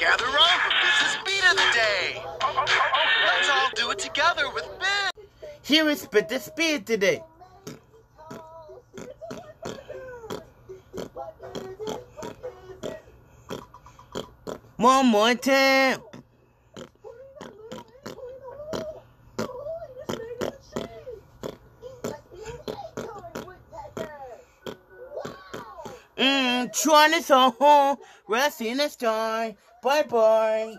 Gather round for Biz's beat of the day. Let's all do it together with Ben. Here is the Speed today. One more time. Mmm, trying to home, resting the star. Bye bye.